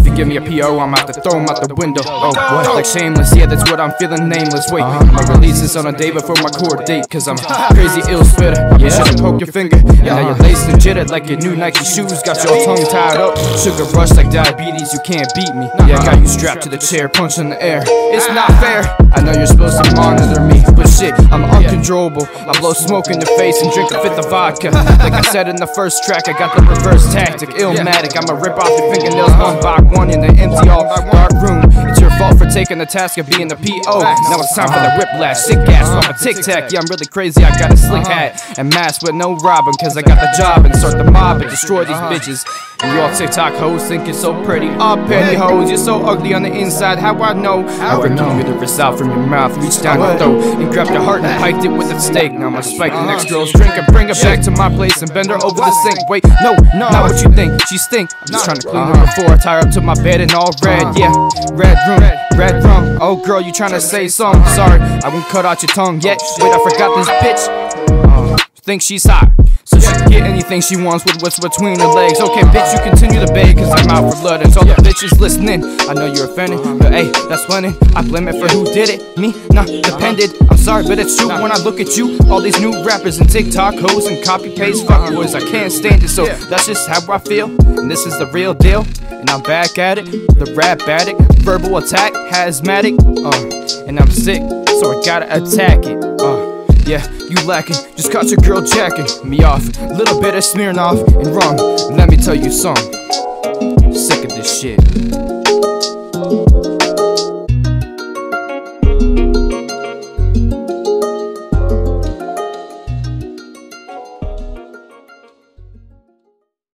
If you give me a PO, I'm out to throw him out the window. Oh, what? Like shameless, yeah, that's what I'm feeling, nameless. Wait, uh-huh. my release is on a day before my court date, cause I'm crazy ill spitter. Yeah, should poke your finger. Yeah, now you're laced and jittered like your new Nike shoes. Got your tongue tied up. Sugar rush like diabetes, you can't beat me. Yeah, I got you strapped to the chair, punch in the air. It's not fair. I know you're supposed to monitor me, but shit, uncontrollable. I blow smoke in your face and drink a fifth of vodka. Like I said in the first track, I got the reverse tactic. Illmatic, I'ma rip off your fingernails one by one in the empty all dark room. Fault for taking the task of being the PO. Now it's time for the whiplash, sick ass off a tic tac. Yeah, I'm really crazy. I got a slick hat and mask, but no robbing, cause I got the job and start the mob and destroy these bitches. And you all TikTok hoes think you're so pretty. All petty hoes, you're so ugly on the inside. How I know? I reckon you the out from your mouth, reach down your throat and grabbed your heart and piked it with a stake. Now I'ma spike the next girl's drink and bring her back to my place and bend her over the sink. Wait, no, not what you think. She stink. I'm just trying to clean her before I tie her up to my bed and all red. Yeah, red room, red rum. Oh girl, you trying to say something? Sorry, I won't cut out your tongue yet. Wait, I forgot this bitch. Uh, think she's hot. So she can get anything she wants with what's between her legs. Okay, bitch, you continue to beg, cause I'm out for blood. And so the bitches listening, I know you're offended, but hey, that's funny. I blame it for who did it. Me, nah, depended. I'm sorry, but it's true when I look at you. All these new rappers and TikTok hoes and copy paste fuck boys, I can't stand it. So that's just how I feel, and this is the real deal. And I'm back at it, the rap addict, verbal attack, hazmatic, uh, and I'm sick, so I gotta attack it. Yeah, you lacking. Just caught your girl jacking me off. Little bit of smearing off and wrong. Let me tell you something. Sick of this shit.